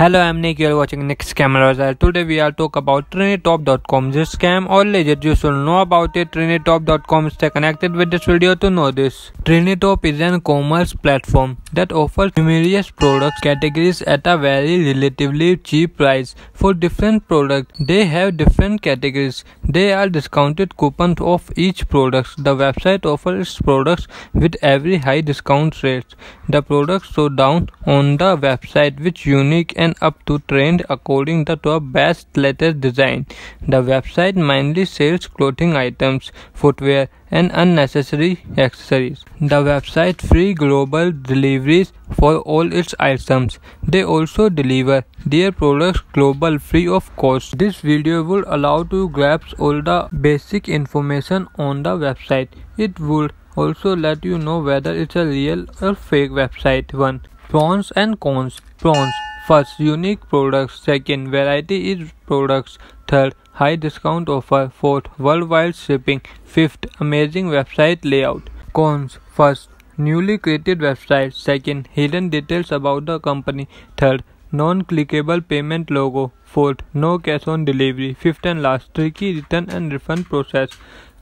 Hello, I'm Nick. You're watching Camera Result. Today we are talk about TriniTop.com. This scam or legit, you should know about it. TriniTop.com. Stay connected with this video to know this. Trinitop is an commerce platform that offers numerous product categories at a very relatively cheap price. For different products, they have different categories. They are discounted coupons of each product. The website offers products with every high discount rates. The products show down on the website which unique and up to trend according to the best latest design. The website mainly sells clothing items, footwear, and unnecessary accessories. The website free global deliveries for all its items. They also deliver their products global free of cost. This video will allow to grasp all the basic information on the website. It would also let you know whether it's a real or fake website. 1. Pros and cons. Pros First, unique products. Second, variety is products. Third, high discount offer. Fourth, worldwide shipping. Fifth, amazing website layout. Cons. First, newly created website. Second, hidden details about the company. Third, non-clickable payment logo. Fourth, no cash on delivery. Fifth and last, tricky return and refund process.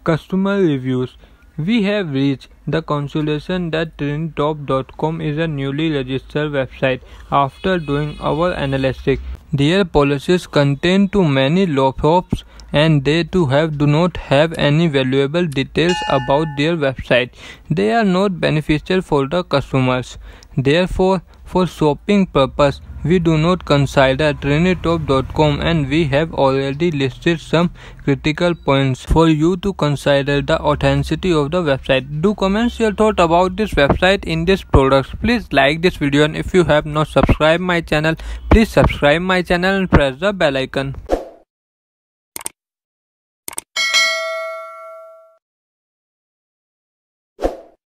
Customer reviews. We have reached the conclusion that TriniTop.com is a newly registered website. After doing our analysis, their policies contain too many loopholes and they too have do not have any valuable details about their website. They are not beneficial for the customers. Therefore, for shopping purpose, we do not consider TriniTop.com and we have already listed some critical points for you to consider the authenticity of the website. Do comment your thought about this website in this products. Please like this video and if you have not subscribed my channel, please subscribe my channel and press the bell icon.